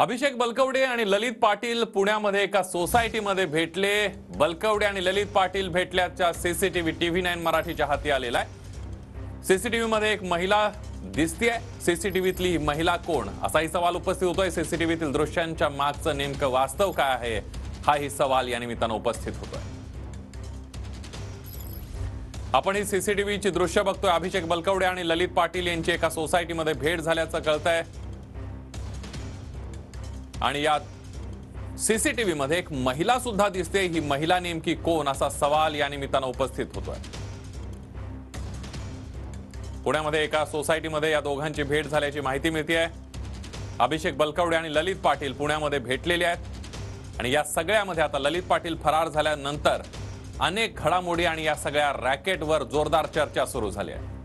अभिषेक बलकवडे आणि ललित पाटील पुण्यामध्ये एका सोसायटीमध्ये भेटले. बलकवडे आणि ललित पाटील भेटल्याच्या सीसीटीव्ही टीव्ही नाईन मराठीच्या हाती आलेला आहे. सीसीटीव्ही मध्ये एक महिला दिसतीये. सीसीटीव्हीतली ही महिला कोण? असाही सवाल उपस्थित होतोय. सीसीटीव्हीतील दृश्यांच्या मागचं नेमकं वास्तव काय आहे? हाही सवाल या निमित्तानं उपस्थित होतोय. आपण ही सीसीटीव्हीची दृश्य बघतोय. अभिषेक बलकवडे आणि ललित पाटील यांची एका सोसायटीमध्ये भेट झाल्याचं कळतंय. आणि यात सीसीटीव्ही मध्ये एक महिला सुद्धा दिसते. ही महिला नेमकी कोण? असा सवाल या निमित्तानं उपस्थित होतोय. पुण्यामध्ये एका सोसायटीमध्ये या दोघांची भेट झाल्याची माहिती मिळते आहे अभिषेक बलकवडे आणि ललित पाटील पुण्यामध्ये भेटलेले आहेत. आणि या सगळ्यामध्ये आता ललित पाटील फरार झाल्यानंतर अनेक घडामोडी आणि या सगळ्या रॅकेटवर जोरदार चर्चा सुरू झाली आहे.